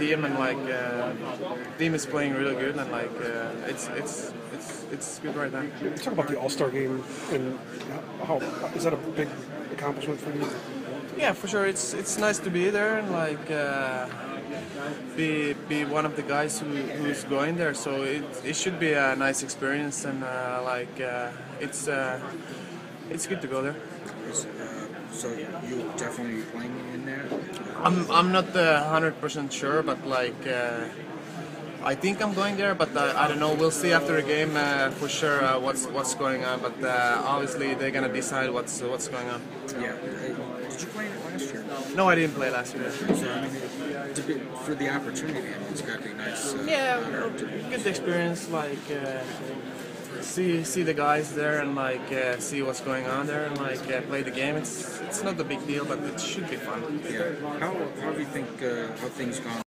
team, and like uh, team is playing really good, and like uh, it's it's it's it's good right now. Talk about the All Star game and how is that a big accomplishment for you? Yeah, for sure. It's it's nice to be there and like uh, be be one of the guys who, who's going there. So it, it should be a nice experience and uh, like uh, it's uh, it's good to go there. So you definitely playing in there? I'm I'm not hundred percent sure, but like. Uh, I think I'm going there, but uh, I don't know. We'll see after the game uh, for sure uh, what's what's going on. But uh, obviously they're gonna decide what's what's going on. Yeah. Did you play it last year? No, I didn't play last year. So I mean, to be, for the opportunity, I mean, it's got to be nice. Uh, Yeah, uh, good experience. Like uh, see see the guys there and like uh, see what's going on there and like uh, play the game. It's it's not a big deal, but it should be fun. yeah. How how do you think uh, how things gone?